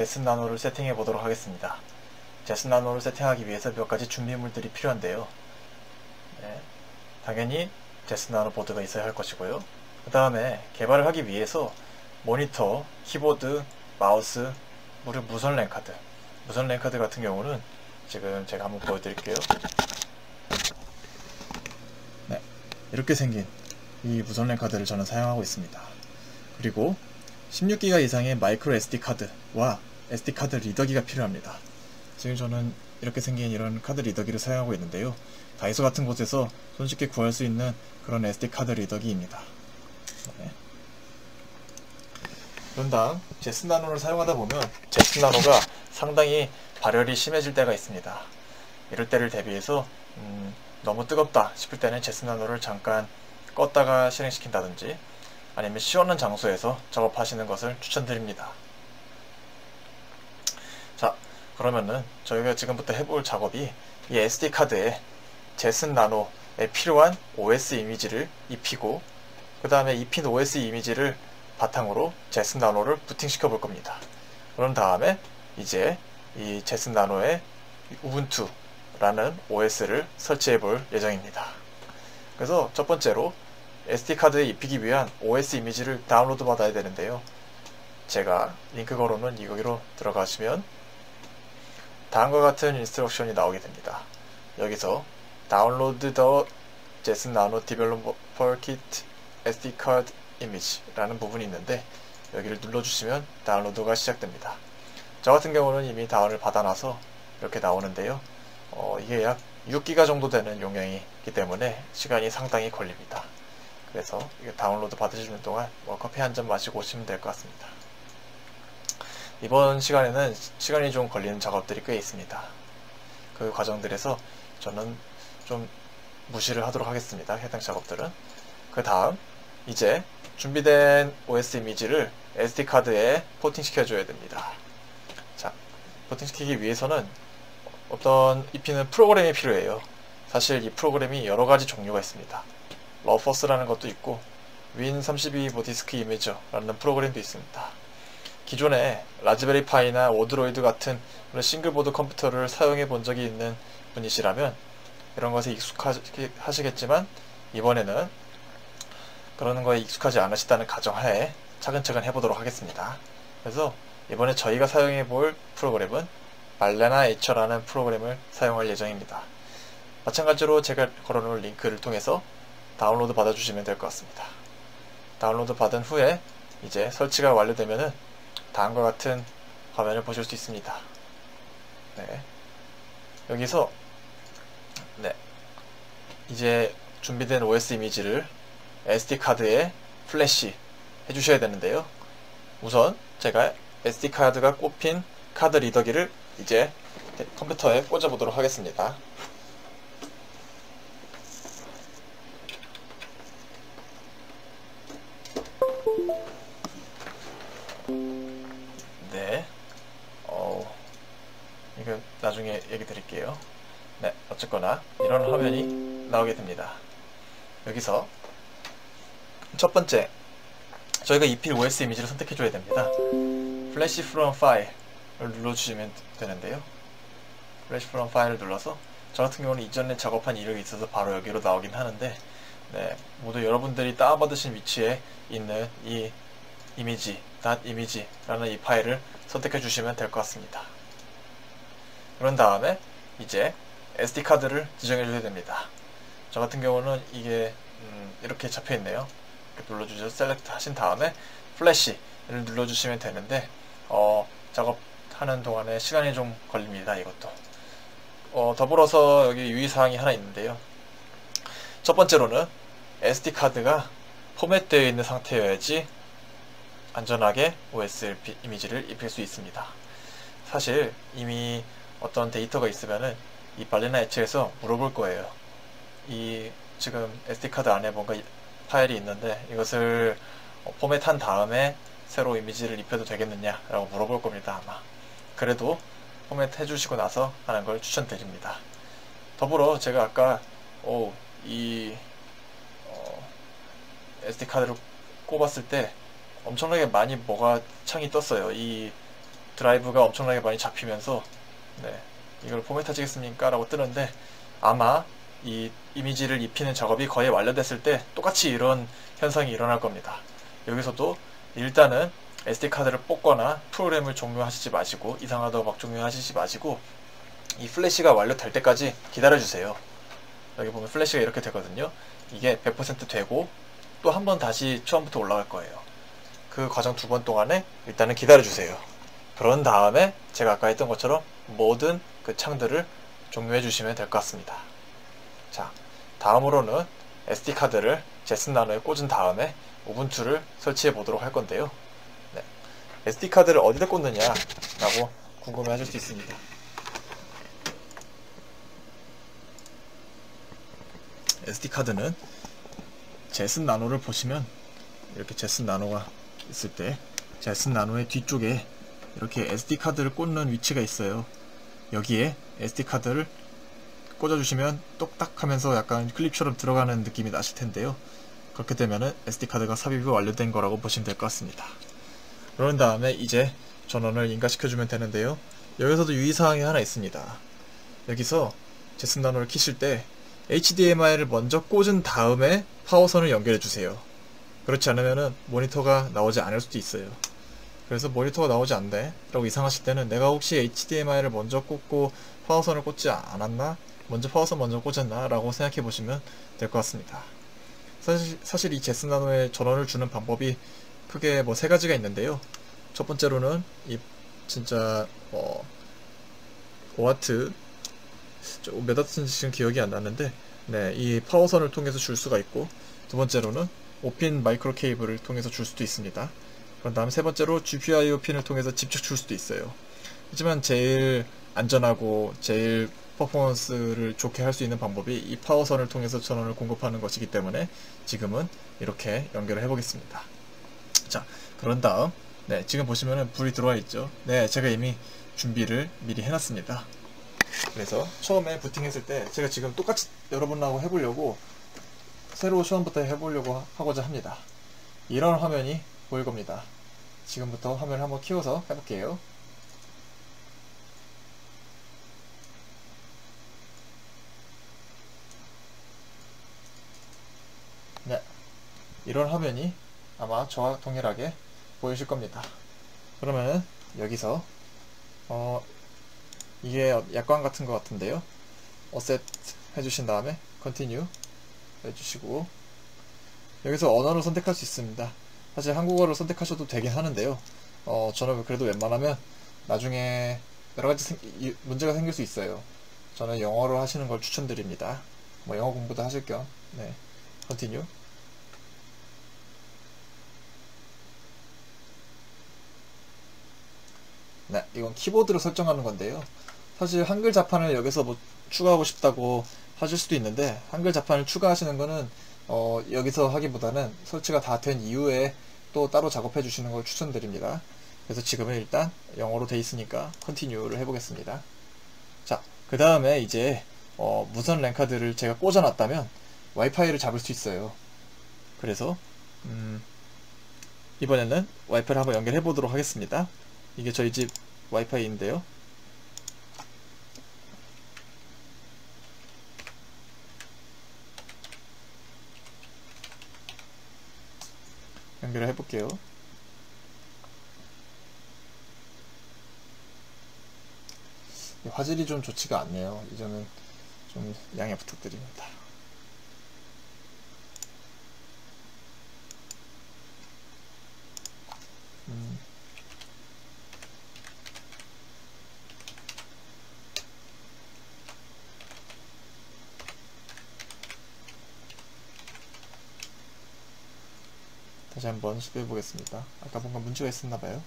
Jetson Nano를 세팅해 보도록 하겠습니다. Jetson Nano를 세팅하기 위해서 몇 가지 준비물들이 필요한데요. 네, 당연히 Jetson Nano 보드가 있어야 할 것이고요. 그 다음에 개발을 하기 위해서 모니터, 키보드, 마우스, 그리고 무선 랜카드 무선 랜카드 같은 경우는 지금 제가 한번 보여드릴게요. 네, 이렇게 생긴 이 무선 랜카드를 저는 사용하고 있습니다. 그리고 16기가 이상의 마이크로 SD 카드와 SD 카드 리더기가 필요합니다. 지금 저는 이렇게 생긴 이런 카드 리더기를 사용하고 있는데요. 다이소 같은 곳에서 손쉽게 구할 수 있는 그런 SD 카드 리더기입니다. 네. 그런 다음 Jetson Nano를 사용하다 보면 Jetson Nano가 상당히 발열이 심해질 때가 있습니다. 이럴 때를 대비해서 음, 너무 뜨겁다 싶을 때는 Jetson Nano를 잠깐 껐다가 실행시킨다든지 아니면 시원한 장소에서 작업하시는 것을 추천드립니다. 자 그러면은 저희가 지금부터 해볼 작업이 이 SD카드에 제슨 나노에 필요한 OS 이미지를 입히고 그 다음에 입힌 OS 이미지를 바탕으로 제슨 나노를 부팅시켜 볼 겁니다. 그런 다음에 이제 이 제슨 나노의 우분투라는 OS를 설치해 볼 예정입니다. 그래서 첫 번째로 SD카드에 입히기 위한 OS 이미지를 다운로드 받아야 되는데요. 제가 링크 걸어놓은 이거기로 들어가시면 다음과 같은 instruction이 나오게 됩니다. 여기서 다운로드 더 제슨 나노 디벨로퍼 키트 SD 카드 이미지라는 부분이 있는데 여기를 눌러주시면 다운로드가 시작됩니다. 저 같은 경우는 이미 다운을 받아놔서 이렇게 나오는데요. 어, 이게 약 6기가 정도 되는 용량이기 때문에 시간이 상당히 걸립니다. 그래서 이게 다운로드 받으시는 동안 뭐 커피 한 잔 마시고 오시면 될 것 같습니다. 이번 시간에는 시간이 좀 걸리는 작업들이 꽤 있습니다. 그 과정들에서 저는 좀 무시를 하도록 하겠습니다. 해당 작업들은. 그 다음 이제 준비된 OS 이미지를 SD카드에 포팅 시켜줘야 됩니다. 자, porting 시키기 위해서는 어떤 입히는 프로그램이 필요해요. 사실 이 프로그램이 여러 가지 종류가 있습니다. Rufus라는 것도 있고 Win32 Disk Imager라는 프로그램도 있습니다. 기존에 Raspberry Pi나 ODROID 같은 single board 컴퓨터를 사용해 본 적이 있는 분이시라면 이런 것에 익숙하시겠지만 이번에는 그러는 거에 익숙하지 않으시다는 가정하에 차근차근 해보도록 하겠습니다. 그래서 이번에 저희가 사용해 볼 프로그램은 발레나 에처라는 프로그램을 사용할 예정입니다. 마찬가지로 제가 걸어놓은 링크를 통해서 다운로드 받아주시면 될 것 같습니다. 다운로드 받은 후에 이제 설치가 완료되면은 다음과 같은 화면을 보실 수 있습니다. 네. 여기서 네. 이제 준비된 OS 이미지를 SD카드에 플래시 해주셔야 되는데요. 우선 제가 SD카드가 꼽힌 카드 리더기를 이제 컴퓨터에 꽂아보도록 하겠습니다. 얘기 드릴게요. 네, 어쨌거나 이런 화면이 나오게 됩니다. 여기서 첫 번째, 저희가 입힐 OS 이미지를 선택해 줘야 됩니다. Flash from File을 눌러주시면 되는데요. Flash from File을 눌러서 저 같은 경우는 이전에 작업한 이력이 있어서 바로 여기로 나오긴 하는데 네, 모두 여러분들이 다운받으신 위치에 있는 이 이미지, .image라는 이 파일을 선택해 주시면 될 것 같습니다. 그런 다음에 이제 SD카드를 지정해 줘야 됩니다. 저 같은 경우는 이게 음, 이렇게 잡혀 있네요. 이렇게 눌러주셔서 셀렉트 하신 다음에 플래시를 눌러주시면 되는데 어, 작업하는 동안에 시간이 좀 걸립니다. 이것도 어, 더불어서 여기 유의사항이 하나 있는데요. 첫 번째로는 SD카드가 포맷되어 있는 상태여야지 안전하게 OS 이미지를 입힐 수 있습니다. 사실 이미 어떤 데이터가 있으면은 이 발레나 엣츠에서 물어볼 거예요. 이 지금 SD카드 안에 뭔가 파일이 있는데 이것을 포맷한 다음에 새로 이미지를 입혀도 되겠느냐 라고 물어볼 겁니다 아마. 그래도 포맷 해주시고 나서 하는 걸 추천드립니다. 더불어 제가 아까 오, 이 어, SD카드를 꼽았을 때 엄청나게 많이 뭐가 창이 떴어요. 이 드라이브가 엄청나게 많이 잡히면서 네, 이걸 포맷하시겠습니까? 라고 뜨는데 아마 이 이미지를 입히는 작업이 거의 완료됐을 때 똑같이 이런 현상이 일어날 겁니다. 여기서도 일단은 SD카드를 뽑거나 프로그램을 종료하시지 마시고 이상하다고 막 종료하시지 마시고 이 플래시가 완료될 때까지 기다려주세요. 여기 보면 플래시가 이렇게 되거든요. 이게 100% 되고 또 한 번 다시 처음부터 올라갈 거예요. 그 과정 두 번 동안에 일단은 기다려주세요. 그런 다음에 제가 아까 했던 것처럼 모든 그 창들을 종료해 주시면 될 것 같습니다. 자, 다음으로는 SD카드를 제슨 나노에 꽂은 다음에 우분투를 설치해 보도록 할 건데요. 네. SD카드를 어디다 꽂느냐 라고 궁금해 하실 수 있습니다. SD카드는 제슨 나노를 보시면 이렇게 제슨 나노가 있을 때 제슨 나노의 뒤쪽에 이렇게 SD카드를 꽂는 위치가 있어요. 여기에 SD카드를 꽂아주시면 똑딱 하면서 약간 클립처럼 들어가는 느낌이 나실 텐데요. 그렇게 되면 SD카드가 삽입이 완료된 거라고 보시면 될 것 같습니다. 그런 다음에 이제 전원을 인가시켜주면 되는데요. 여기서도 유의사항이 하나 있습니다. 여기서 제슨 나노를 키실 때 HDMI를 먼저 꽂은 다음에 파워선을 연결해 주세요. 그렇지 않으면 모니터가 나오지 않을 수도 있어요. 그래서 모니터가 나오지 않네 라고 이상하실 때는 내가 혹시 HDMI를 먼저 꽂고 파워선을 꽂지 않았나? 먼저 파워선 먼저 꽂았나? 라고 생각해 보시면 될 것 같습니다. 사실, 사실 이 제스 나노에 전원을 주는 방법이 크게 뭐 세 가지가 있는데요. 첫 번째로는 이 진짜 어 5와트 몇 와트인지 지금 기억이 안 나는데 네, 이 파워선을 통해서 줄 수가 있고 두 번째로는 5핀 마이크로 케이블을 통해서 줄 수도 있습니다. 그런 다음 세 번째로 GPIO 핀을 통해서 직접 줄 수도 있어요. 하지만 제일 안전하고 제일 퍼포먼스를 좋게 할 수 있는 방법이 이 파워선을 통해서 전원을 공급하는 것이기 때문에 지금은 이렇게 연결을 해보겠습니다. 자, 그런 다음 네, 지금 보시면은 불이 들어와 있죠. 네, 제가 이미 준비를 미리 해놨습니다. 그래서 처음에 부팅했을 때 제가 지금 똑같이 여러분하고 해보려고 새로 처음부터 해보려고 하고자 합니다. 이런 화면이 보일 겁니다. 지금부터 화면을 한번 키워서 해볼게요. 네, 이런 화면이 아마 저와 동일하게 보이실 겁니다. 그러면 여기서 어 이게 약관 같은 것 같은데요. 어셋 해주신 다음에 continue 해주시고 여기서 언어를 선택할 수 있습니다. 사실 한국어를 선택하셔도 되긴 하는데요. 어, 저는 그래도 웬만하면 나중에 여러가지 생, 문제가 생길 수 있어요. 저는 영어로 하시는 걸 추천드립니다. 뭐 영어 공부도 하실 겸 네, continue 네, 이건 키보드로 설정하는 건데요. 사실 한글 자판을 여기서 뭐 추가하고 싶다고 하실 수도 있는데 한글 자판을 추가하시는 거는 어, 여기서 하기보다는 설치가 다 된 이후에 또 따로 작업해 주시는 걸 추천드립니다. 그래서 지금은 일단 영어로 돼 있으니까 컨티뉴를 해보겠습니다. 자, 그 다음에 이제 어, 무선 랜카드를 제가 꽂아놨다면 와이파이를 잡을 수 있어요. 그래서 음, 이번에는 와이파이를 한번 연결해 보도록 하겠습니다. 이게 저희 집 와이파이인데요. 연결을 해볼게요. 화질이 좀 좋지가 않네요. 이 점은 좀 양해 부탁드립니다. 다시 한번 시도해 보겠습니다. 아까 뭔가 문제가 있었나봐요.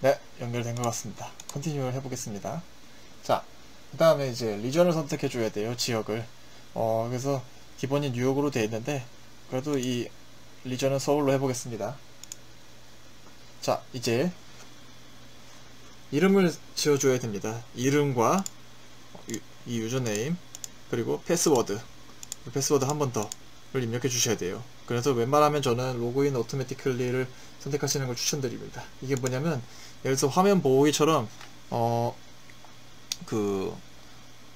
네, 같습니다. continue를 해보겠습니다. 자, 그 다음에 이제 region을 선택해 줘야 돼요, 지역을. 어, 그래서 기본이 뉴욕으로 되어 있는데 그래도 이 region은 서울로 해보겠습니다. 자, 이제 이름을 지어줘야 됩니다. 이름과 유- 이 username 그리고 패스워드 패스워드 한 번 더를 입력해 주셔야 돼요. 그래서 웬만하면 저는 log in automatically를 선택하시는 걸 추천드립니다. 이게 뭐냐면 들어서 화면 보호기처럼 어 그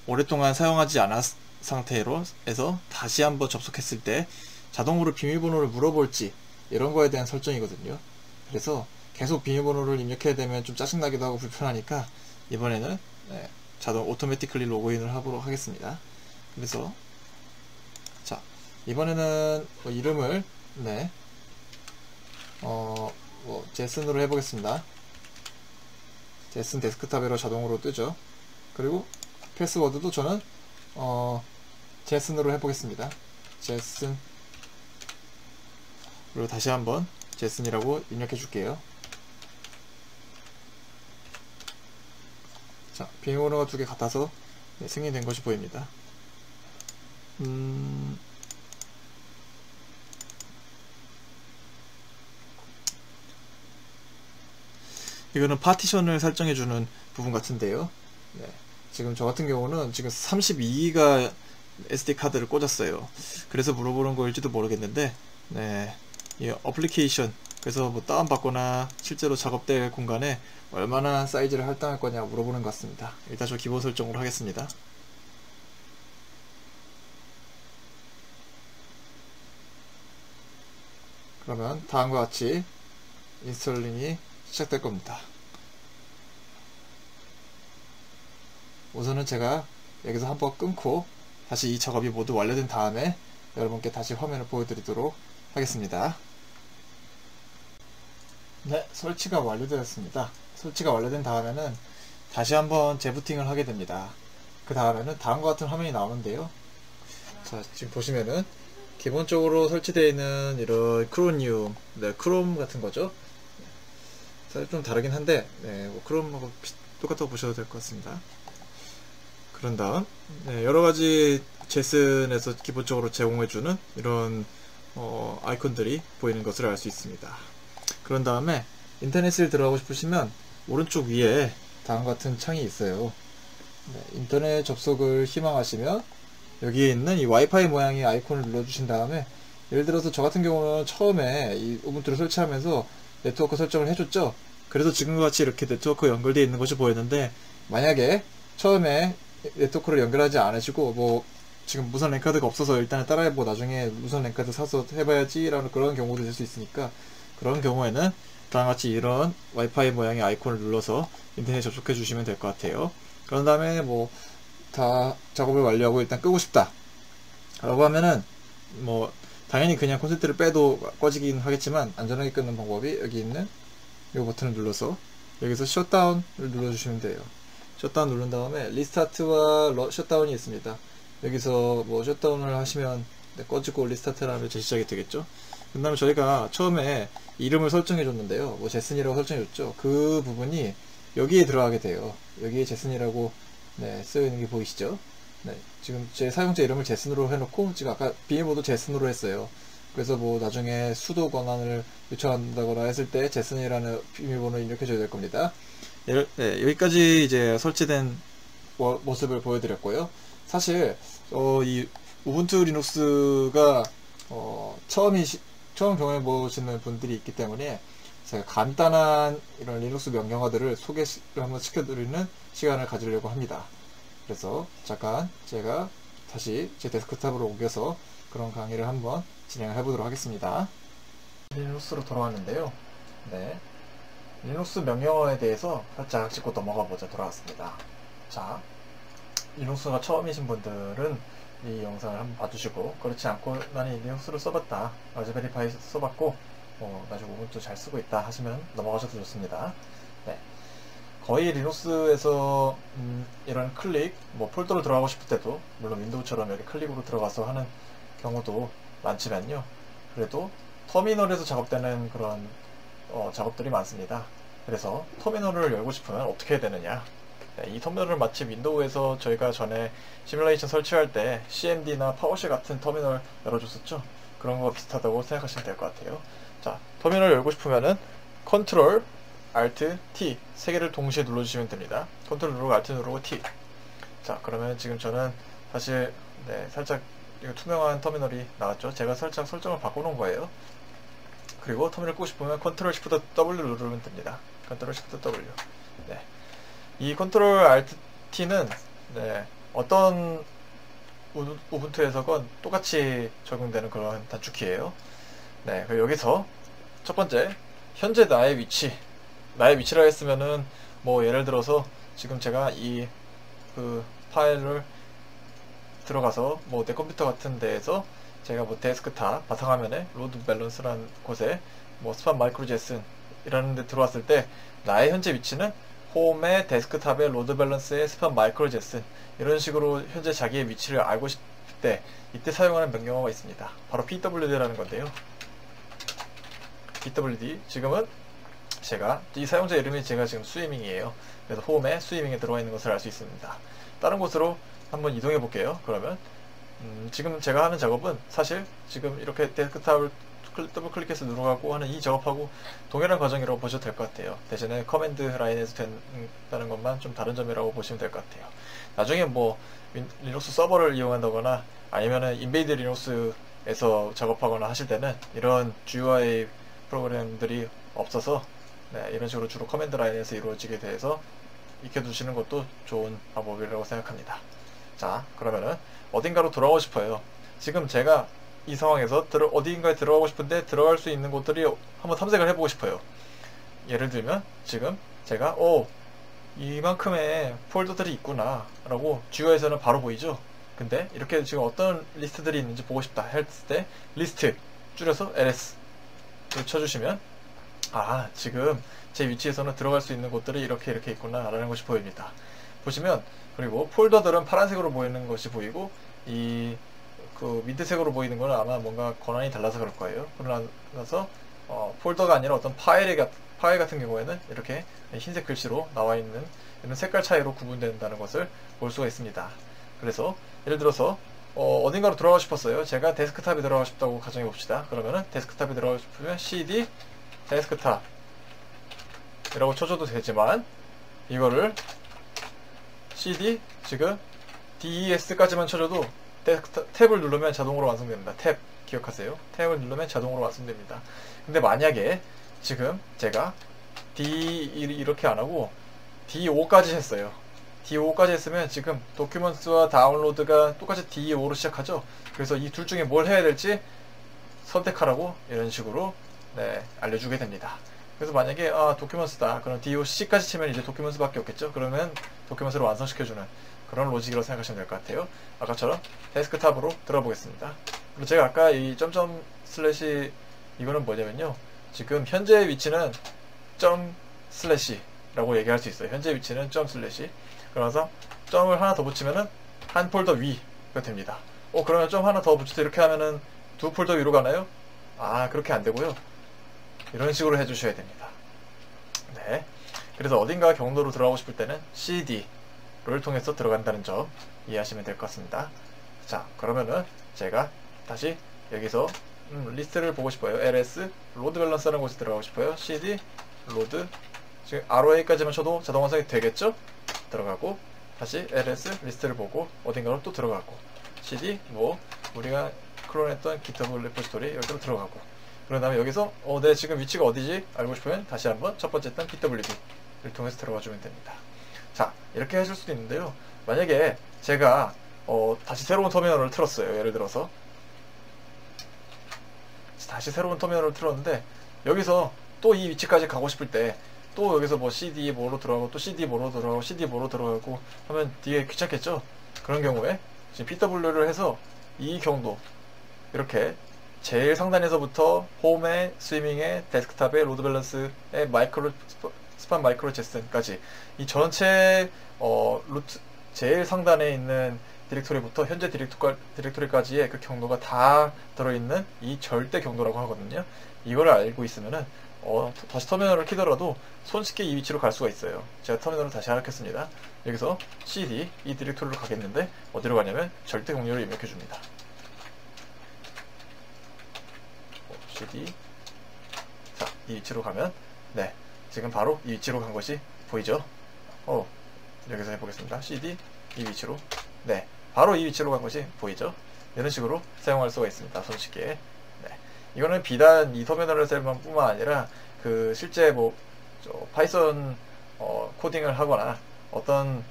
오랫동안 사용하지 않았 상태로 해서 다시 한번 접속했을 때 자동으로 비밀번호를 물어볼지 이런 거에 대한 설정이거든요. 그래서 계속 비밀번호를 입력해야 되면 좀 짜증나기도 하고 불편하니까 이번에는 네, 자동 오토매티클리 로그인을 하도록 하겠습니다. 그래서 자 이번에는 뭐 이름을 네 어, 뭐, 제슨으로 해보겠습니다. 제슨 데스크탑으로 자동으로 뜨죠. 그리고 패스워드도 저는, 어, 제슨으로 해보겠습니다. 제슨. 그리고 다시 한번 제슨이라고 입력해 줄게요. 자, 비밀번호가 두 개 같아서 네, 승인된 것이 보입니다. 음, 이거는 파티션을 설정해주는 부분 같은데요. 네. 지금 저 같은 경우는 지금 32기가 SD 카드를 꽂았어요. 그래서 물어보는 거일지도 모르겠는데, 네. 이 어플리케이션, 그래서 뭐 다운받거나 실제로 작업될 공간에 얼마나 사이즈를 할당할 거냐 물어보는 것 같습니다. 일단 저 기본 설정으로 하겠습니다. 그러면 다음과 같이 installing이 시작될 겁니다. 우선은 제가 여기서 한번 끊고 다시 이 작업이 모두 완료된 다음에 여러분께 다시 화면을 보여드리도록 하겠습니다. 네, 설치가 완료되었습니다. 설치가 완료된 다음에는 다시 한번 재부팅을 하게 됩니다. 그 다음에는 다음과 같은 화면이 나오는데요. 자, 지금 보시면은 기본적으로 설치되어 있는 이런 크로니움, 네, 크롬 같은 거죠. 사실 좀 다르긴 한데, 네, 뭐 크롬하고 비- 똑같다고 보셔도 될 것 같습니다. 그런 다음, 네, 여러 가지 제슨에서 기본적으로 제공해주는 이런 어, 아이콘들이 보이는 것을 알 수 있습니다. 그런 다음에 인터넷을 들어가고 싶으시면 오른쪽 위에 다음과 같은 창이 있어요. 네, 인터넷 접속을 희망하시면 여기에 있는 이 와이파이 모양의 아이콘을 눌러주신 다음에 예를 들어서 저 같은 경우는 처음에 이 우분투를 설치하면서 네트워크 설정을 해줬죠. 그래서 지금과 같이 이렇게 네트워크 연결되어 있는 것이 보였는데 만약에 처음에 네트워크를 연결하지 않으시고 뭐 지금 무선 랜카드가 없어서 일단은 따라해보고 나중에 무선 랜카드 사서 해봐야지 라는 그런 경우도 될 수 있으니까 그런 경우에는 다음과 같이 이런 와이파이 모양의 아이콘을 눌러서 인터넷 접속해 주시면 될 것 같아요. 그런 다음에 뭐 다 작업을 완료하고 일단 끄고 싶다. 라고 하면은 뭐 당연히 그냥 콘센트를 빼도 꺼지긴 하겠지만 안전하게 끄는 방법이 여기 있는 이 버튼을 눌러서 여기서 셧다운을 눌러주시면 돼요. shut down 누른 다음에 restart와 러- shut down이 있습니다. 여기서 뭐 shut down을 하시면 네, 꺼지고 restart를 하면 재시작이 되겠죠. 그 다음에 저희가 처음에 이름을 설정해 줬는데요. 뭐 Jetson이라고 설정해 줬죠. 그 부분이 여기에 들어가게 돼요. 여기에 Jetson이라고 네, 쓰여 있는 게 보이시죠? 네, 지금 제 사용자 이름을 Jetson으로 해놓고 지금 아까 비밀번호도 Jetson으로 했어요. 그래서 뭐 나중에 sudo 권한을 요청한다거나 했을 때 Jetson이라는 비밀번호를 입력해줘야 될 겁니다. 예, 네, 여기까지 이제 설치된 모- 모습을 보여드렸고요. 사실 어, 이 우분투 리눅스가 어, 처음이 처음 경험해 보시는 분들이 있기 때문에 제가 간단한 이런 리눅스 명령어들을 소개를 한번 시켜드리는 시간을 가지려고 합니다. 그래서 잠깐 제가 다시 제 데스크탑으로 옮겨서 그런 강의를 한번 진행해 보도록 하겠습니다. 리눅스로 돌아왔는데요. 네. 리눅스 명령어에 대해서 살짝 짚고 넘어가 보자 돌아왔습니다. 자, 리눅스가 처음이신 분들은 이 영상을 한번 봐주시고 그렇지 않고 나는 이 리눅스를 써봤다 Raspberry Pi 써봤고 어, 나중에 우분투 잘 쓰고 있다 하시면 넘어가셔도 좋습니다. 네. 거의 리눅스에서 음, 이런 클릭, 뭐 폴더로 들어가고 싶을 때도 물론 윈도우처럼 여기 클릭으로 들어가서 하는 경우도 많지만요. 그래도 터미널에서 작업되는 그런 어, 작업들이 많습니다. 그래서 터미널을 열고 싶으면 어떻게 해야 되느냐? 네, 이 터미널은 마치 윈도우에서 저희가 전에 시뮬레이션 설치할 때 CMD나 PowerShell 같은 터미널 열어줬었죠. 그런 거 비슷하다고 생각하시면 될 것 같아요. 자, 터미널 열고 싶으면은 컨트롤 Alt T 세 개를 동시에 눌러주시면 됩니다. 컨트롤 누르고 Alt 누르고 T. 자, 그러면 지금 저는 사실 네, 살짝 이거 투명한 터미널이 나왔죠. 제가 살짝 설정을 바꿔놓은 거예요. 그리고 터미널 끄고 싶으면 컨트롤 Shift W 누르면 됩니다. 컨트롤 Shift W. 네. 이 컨트롤 Alt T는 네, 어떤 우- 우분투에서건 똑같이 적용되는 그런 단축키예요. 네, 그리고 여기서 첫 번째 현재 나의 위치, 나의 위치라 했으면은 뭐 예를 들어서 지금 제가 이 그 파일을 들어가서 뭐 내 컴퓨터 같은 데에서 제가 뭐 데스크탑 바탕화면에 Road Balance라는 곳에 뭐 Spot Micro Jetson 이라는 데 들어왔을 때 나의 현재 위치는 home의 Desktop의 Road Balance의 Spot Micro Jetson 이런 식으로 현재 자기의 위치를 알고 싶을 때 이때 사용하는 명령어가 있습니다. 바로 pwd라는 건데요. pwd 지금은 제가 이 사용자 이름이 제가 지금 swimming이에요. 그래서 home에 swimming에 들어가 있는 것을 알 수 있습니다. 다른 곳으로 한번 이동해 볼게요. 그러면 음, 지금 제가 하는 작업은 사실 지금 이렇게 데스크탑을 클- 더블 클릭해서 누르고 하는 이 작업하고 동일한 과정이라고 보셔도 될 것 같아요. 대신에 command line에서 된다는 것만 좀 다른 점이라고 보시면 될 것 같아요. 나중에 뭐 윈- 리눅스 서버를 이용한다거나 아니면은 embedded 리눅스에서 작업하거나 하실 때는 이런 GUI 프로그램들이 없어서 네, 이런 식으로 주로 command line에서 이루어지게 돼서 익혀두시는 것도 좋은 방법이라고 생각합니다. 자, 그러면은 어딘가로 돌아가고 싶어요. 지금 제가 이 상황에서 들어, 어딘가에 들어가고 싶은데 들어갈 수 있는 곳들이 한번 탐색을 해보고 싶어요. 예를 들면 지금 제가 오 이만큼의 폴더들이 있구나 라고 GUI에서는 바로 보이죠. 근데 이렇게 지금 어떤 리스트들이 있는지 보고 싶다 했을 때 리스트 줄여서 LS를 쳐주시면 아 지금 제 위치에서는 들어갈 수 있는 곳들이 이렇게 이렇게 있구나 라는 것이 보입니다. 보시면 그리고 폴더들은 파란색으로 보이는 것이 보이고 이 그 민트색으로 보이는 거는 아마 뭔가 권한이 달라서 그럴 거예요. 그러고 나서 어, 폴더가 아니라 어떤 파일, 같, 파일 같은 경우에는 이렇게 흰색 글씨로 나와 있는 이런 색깔 차이로 구분된다는 것을 볼 수가 있습니다. 그래서 예를 들어서 어, 딘가로 들어가고 싶었어요. 제가 Desktop에 들어가고 싶다고 가정해 봅시다. 그러면은 Desktop에 들어가고 싶으면 cd Desktop. 이라고 쳐줘도 되지만 이거를 cd 지금 des까지만 쳐줘도 탭을 누르면 자동으로 완성됩니다. 탭. 기억하세요. 탭을 누르면 자동으로 완성됩니다. 근데 만약에 지금 제가 d 이렇게 안 하고 do까지 했어요. DO까지 했으면 지금 Document와 Download가 똑같이 do로 시작하죠. 그래서 이 둘 중에 뭘 해야 될지 선택하라고 이런 식으로 네, 알려주게 됩니다. 그래서 만약에 아, Documents다. 그럼 DOC까지 치면 이제 Documents밖에 없겠죠. 그러면 Documents를 완성시켜주는 그런 로직이라고 생각하시면 될 것 같아요. 아까처럼 Desktop으로 들어보겠습니다. 그리고 제가 아까 이 점점 슬래시 이거는 뭐냐면요. 지금 현재 위치는 점 슬래시라고 얘기할 수 있어요. 현재 위치는 점 슬래시. 그러면서 점을 하나 더 붙이면은 한 폴더 위가 됩니다. 어 그러면 점 하나 더 붙여서 이렇게 하면은 두 폴더 위로 가나요? 아 그렇게 안 되고요. 이런 식으로 해주셔야 됩니다. 네. 그래서 어딘가 경로로 들어가고 싶을 때는 CD를 통해서 들어간다는 점 이해하시면 될 것 같습니다. 자, 그러면은 제가 다시 여기서 음, 리스트를 보고 싶어요. ls Road Balance라는 곳에 들어가고 싶어요. cd Road 지금 ROA까지만 쳐도 자동 완성이 되겠죠? 들어가고 다시 ls 리스트를 보고 어딘가로 또 들어가고 cd 뭐 우리가 클론했던 GitHub repository 여기로 들어가고 그런 다음에 여기서 어, 내 지금 위치가 어디지 알고 싶으면 다시 한번 첫 번째 했던 pwd를 통해서 들어가 주면 됩니다. 자 이렇게 하실 수도 있는데요. 만약에 제가 어, 다시 새로운 터미널을 틀었어요. 예를 들어서 다시 새로운 터미널을 틀었는데 여기서 또 이 위치까지 가고 싶을 때 또 여기서 뭐 CD 뭐로 들어가고 또 CD 뭐로 들어가고 CD 뭐로 들어가고 하면 되게 귀찮겠죠? 그런 경우에 지금 PWD를 해서 이 경로 이렇게 제일 상단에서부터 홈에 스위밍에 데스크탑에 로드 밸런스에 마이크로 Spot Micro Jetson까지 이 전체 어, 루트 제일 상단에 있는 디렉토리부터 현재 디렉토리, 디렉토리까지의 그 경로가 다 들어있는 이 절대 경로라고 하거든요. 이거를 알고 있으면은 어, 다시 터미널을 키더라도 손쉽게 이 위치로 갈 수가 있어요. 제가 터미널을 다시 하나 켰습니다. 여기서 cd 이 디렉토리로 가겠는데 어디로 가냐면 절대 경로를 입력해 줍니다. 어, cd 자, 이 위치로 가면 네, 지금 바로 이 위치로 간 것이 보이죠? 어, 여기서 해보겠습니다. cd 이 위치로 네, 바로 이 위치로 간 것이 보이죠? 이런 식으로 사용할 수가 있습니다. 손쉽게. 네. 이거는 비단 이 터미널 shell만 뿐만 아니라 그 실제 뭐 Python 어, 코딩을 하거나 어떤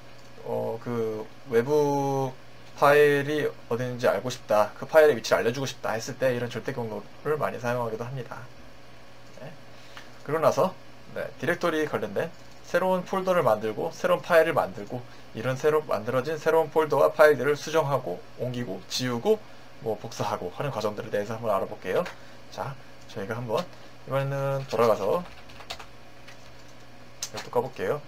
어, 그 외부 파일이 어디 있는지 알고 싶다. 그 파일의 위치를 알려주고 싶다 했을 때 이런 절대 경로를 많이 사용하기도 합니다. 네. 그러고 나서 네, 디렉토리 관련된 새로운 폴더를 만들고 새로운 파일을 만들고 이런 새로 만들어진 새로운 폴더와 파일들을 수정하고 옮기고 지우고 뭐 복사하고 하는 과정들에 대해서 한번 알아볼게요. 자, 저희가 한번 이번에는 돌아가서 이것도 까볼게요.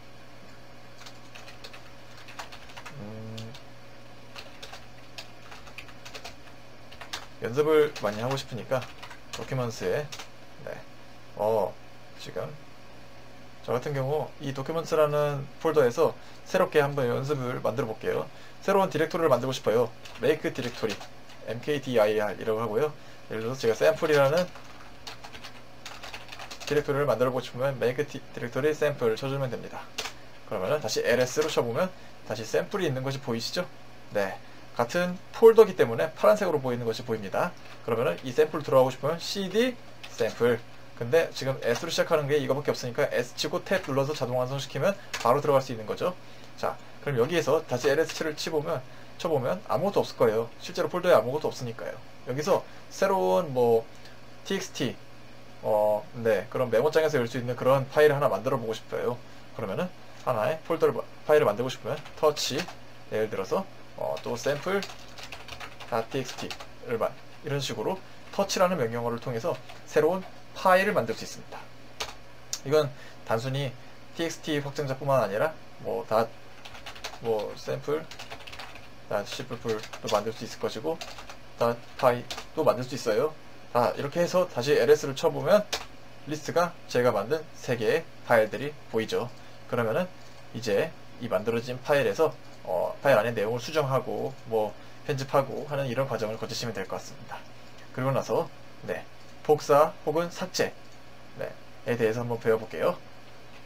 연습을 많이 하고 싶으니까 Documents에 네, 어 지금 저 같은 경우 이 Document라는 폴더에서 새롭게 한번 연습을 만들어 볼게요. 새로운 디렉토리를 만들고 싶어요. make 디렉토리 mkdir 이라고 하고요. 예를 들어서 제가 샘플이라는 디렉토리를 만들어 보고 싶으면 make 디렉토리 샘플 쳐주면 됩니다. 그러면 다시 ls로 쳐보면 다시 샘플이 있는 것이 보이시죠? 네. 같은 폴더기 때문에 파란색으로 보이는 것이 보입니다. 그러면 이 샘플 들어가고 싶으면 cd 샘플 근데 지금 S로 시작하는 게 이거밖에 없으니까 S 치고 탭 눌러서 자동 완성시키면 바로 들어갈 수 있는 거죠. 자, 그럼 여기에서 다시 LS7을 치보면, 쳐보면 아무것도 없을 거예요. 실제로 폴더에 아무것도 없으니까요. 여기서 새로운 뭐 txt, 어, 네, 그런 메모장에서 열 수 있는 그런 파일을 하나 만들어 보고 싶어요. 그러면은 하나의 폴더를, 파일을 만들고 싶으면 터치, 예를 들어서 어, 또 샘플 .txt를 이런 식으로 touch라는 명령어를 통해서 새로운 파일을 만들 수 있습니다. 이건 단순히 txt 확장자뿐만 아니라 뭐 dot 뭐 샘플 dot cpp도 만들 수 있을 것이고 dot py도 만들 수 있어요. 아 이렇게 해서 다시 ls를 쳐보면 리스트가 제가 만든 세 개의 파일들이 보이죠. 그러면은 이제 이 만들어진 파일에서 어, 파일 안에 내용을 수정하고 뭐 편집하고 하는 이런 과정을 거치시면 될 것 같습니다. 그리고 나서 네 복사 혹은 삭제에 네, 대해서 한번 배워볼게요.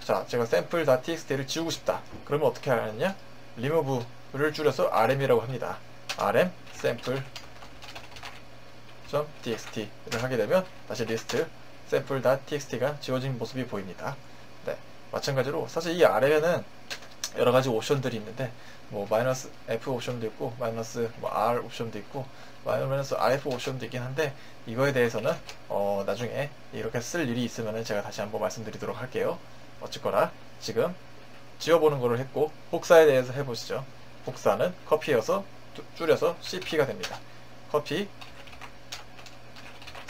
자, 제가 샘플.txt를 지우고 싶다. 그러면 어떻게 하느냐? remove를 줄여서 rm이라고 합니다. rm sample.txt를 하게 되면 다시 리스트 sample.txt가 지워진 모습이 보입니다. 네, 마찬가지로 사실 이 rm에는 여러 가지 옵션들이 있는데 뭐 마이너스 F 옵션도 있고 마이너스 뭐 R 옵션도 있고 마이너스 RF 옵션도 있긴 한데 이거에 대해서는 어 나중에 이렇게 쓸 일이 있으면 제가 다시 한번 말씀드리도록 할게요. 어쨌거나 지금 지워보는 거를 했고 복사에 대해서 해보시죠. 복사는 커피여서 줄여서 CP가 됩니다. 커피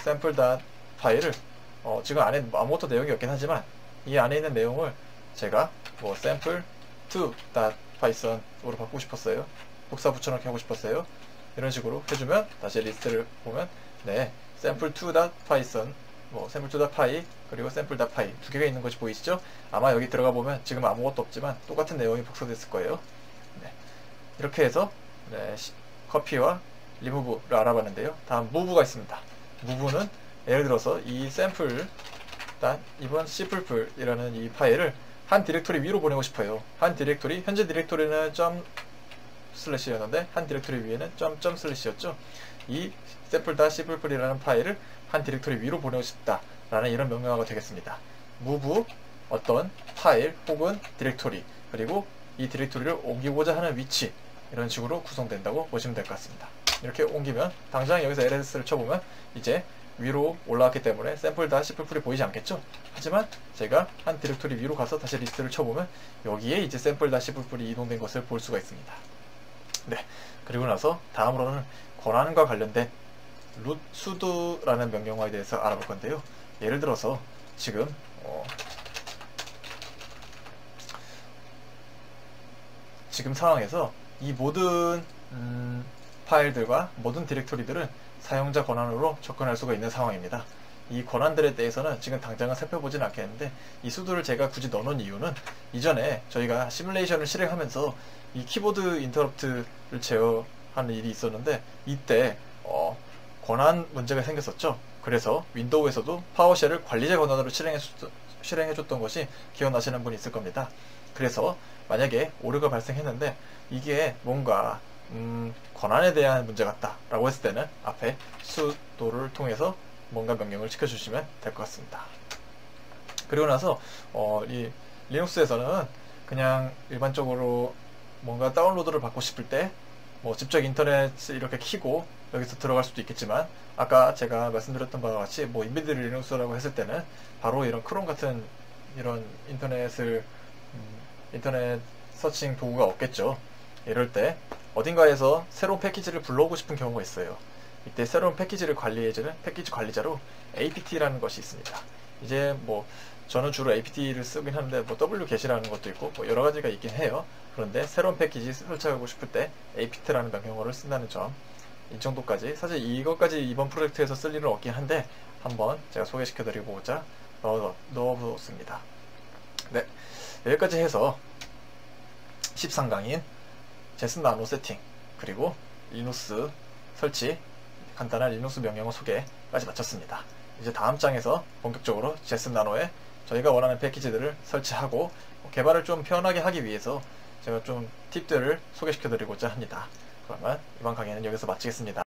샘플 단 파일을 어 지금 안에 아무것도 내용이 없긴 하지만 이 안에 있는 내용을 제가 뭐 샘플 2 python으로 바꾸고 싶었어요. 복사 붙여넣기 하고 싶었어요. 이런 식으로 해주면 다시 리스트를 보면 네 sample2.python 뭐 sample2.py 그리고 sample.py 두 개가 있는 것이 보이시죠? 아마 여기 들어가 보면 지금 아무것도 없지만 똑같은 내용이 복사됐을 거예요. 네. 이렇게 해서 네, 커피와 리무브를 알아봤는데요. 다음 move가 있습니다. move는 예를 들어서 이 샘플 dot 이번 cpp이라는 이 파일을 한 디렉토리 위로 보내고 싶어요. 한 디렉토리, 현재 디렉토리는 점 슬래시였는데 한 디렉토리 위에는 점점 슬래시였죠. 이 sample.cpp이라는 파일을 한 디렉토리 위로 보내고 싶다라는 이런 명령어가 되겠습니다. move 어떤 파일 혹은 디렉토리 그리고 이 디렉토리를 옮기고자 하는 위치 이런 식으로 구성된다고 보시면 될 것 같습니다. 이렇게 옮기면 당장 여기서 ls를 쳐보면 이제 위로 올라왔기 때문에 샘플 dot cpp이 보이지 않겠죠? 하지만 제가 한 디렉토리 위로 가서 다시 리스트를 쳐보면 여기에 이제 샘플 dot cpp이 이동된 것을 볼 수가 있습니다. 네. 그리고 나서 다음으로는 권한과 관련된 root sudo라는 명령어에 대해서 알아볼 건데요. 예를 들어서 지금 어 지금 상황에서 이 모든 음 파일들과 모든 디렉토리들은 사용자 권한으로 접근할 수가 있는 상황입니다. 이 권한들에 대해서는 지금 당장은 살펴보진 않겠는데 이 수두를 제가 굳이 넣어놓은 이유는 이전에 저희가 시뮬레이션을 실행하면서 이 키보드 인터럽트를 제어하는 일이 있었는데 이때 어, 권한 문제가 생겼었죠. 그래서 윈도우에서도 파워쉘을 관리자 권한으로 실행해, 실행해줬던 것이 기억나시는 분이 있을 겁니다. 그래서 만약에 오류가 발생했는데 이게 뭔가 음, 권한에 대한 문제 같다라고 했을 때는 앞에 수도를 통해서 뭔가 명령을 시켜주시면 될 것 같습니다. 그리고 나서 어, 이 리눅스에서는 그냥 일반적으로 뭔가 다운로드를 받고 싶을 때 뭐 직접 인터넷을 이렇게 키고 여기서 들어갈 수도 있겠지만 아까 제가 말씀드렸던 바와 같이 뭐 embedded 리눅스라고 했을 때는 바로 이런 크롬 같은 이런 인터넷을 음, 인터넷 searching 도구가 없겠죠. 이럴 때 어딘가에서 새로운 패키지를 불러오고 싶은 경우가 있어요. 이때 새로운 패키지를 관리해주는 패키지 관리자로 apt라는 것이 있습니다. 이제 뭐 저는 주로 apt를 쓰긴 하는데 뭐 wget이라는 것도 있고 뭐 여러 가지가 있긴 해요. 그런데 새로운 패키지 설치하고 싶을 때 apt라는 명령어를 쓴다는 점. 이 정도까지 사실 이것까지 이번 프로젝트에서 쓸 일은 없긴 한데 한번 제가 소개시켜 드리고자 넣어, 넣어보았습니다. 네, 여기까지 해서 13강인 Jetson Nano 세팅 그리고 리눅스 설치 간단한 리눅스 명령어 소개까지 마쳤습니다. 이제 다음 장에서 본격적으로 제스 나노에 저희가 원하는 패키지들을 설치하고 개발을 좀 편하게 하기 위해서 제가 좀 팁들을 소개시켜 드리고자 합니다. 그러면 이번 강의는 여기서 마치겠습니다.